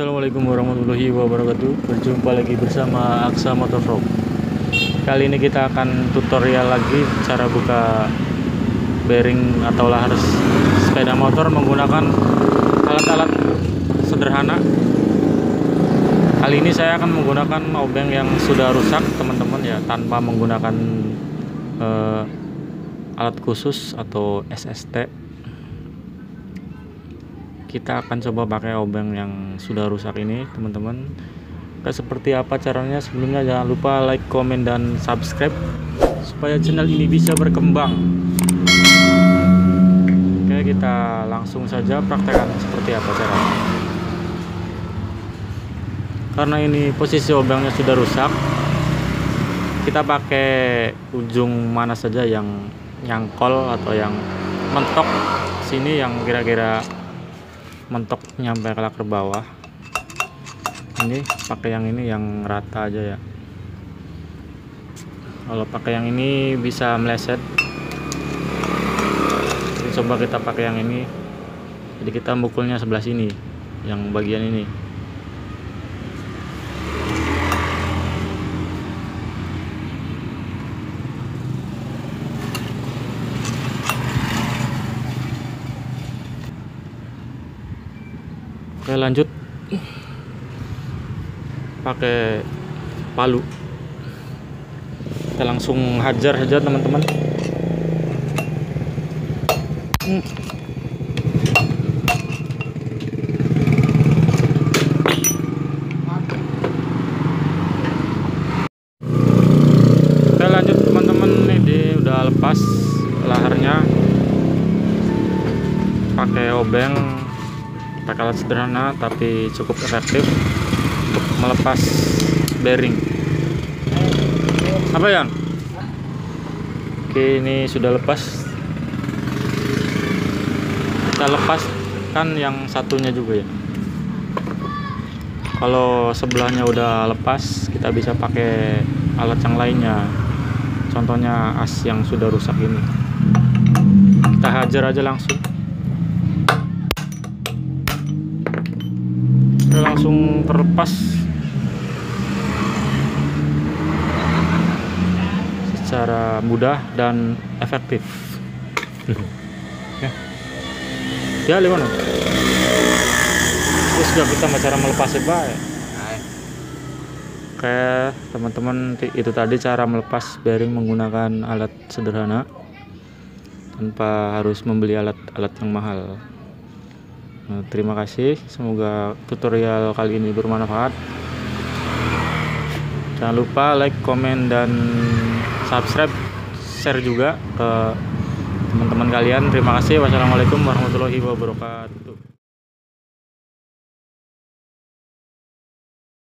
Assalamualaikum warahmatullahi wabarakatuh. Berjumpa lagi bersama Aksa Motovlog Kali ini kita akan tutorial lagi Cara buka bearing atau lahar sepeda motor Menggunakan alat-alat sederhana. Kali ini saya akan menggunakan obeng yang sudah rusak teman-teman ya Tanpa menggunakan eh, alat khusus atau SST kita akan coba pakai obeng yang sudah rusak ini teman-teman. Oke, seperti apa caranya? Sebelumnya jangan lupa like komen dan subscribe supaya channel ini bisa berkembang. Oke kita langsung saja praktekkan seperti apa caranya. Karena ini posisi obengnya sudah rusak kita pakai ujung mana saja yang nyangkol atau yang mentok sini yang kira-kira mentok nyampe ke laker bawah. Ini pakai yang ini yang rata aja ya. Kalau pakai yang ini bisa meleset. Jadi coba kita pakai yang ini. Jadi kita mukulnya sebelah sini yang bagian ini Oke lanjut. Pakai palu. Kita langsung hajar saja teman-teman. Oke lanjut teman-teman. Ini udah lepas laharnya. Pakai obeng pakai alat sederhana tapi cukup efektif untuk melepas bearing. Apa ya oke ini sudah lepas. Kita lepaskan yang satunya juga ya. Kalau sebelahnya udah lepas kita bisa pakai alat yang lainnya. Contohnya as yang sudah rusak ini. Kita hajar aja langsung terlepas. Secara mudah dan efektif. Ya ya gimana terus juga kita cara melepasnya baik oke teman-teman itu tadi cara melepas bearing menggunakan alat sederhana tanpa harus membeli alat-alat yang mahal Nah, terima kasih, semoga tutorial kali ini bermanfaat. Jangan lupa like, komen, dan subscribe, share juga ke teman-teman kalian. Terima kasih. Wassalamualaikum warahmatullahi wabarakatuh.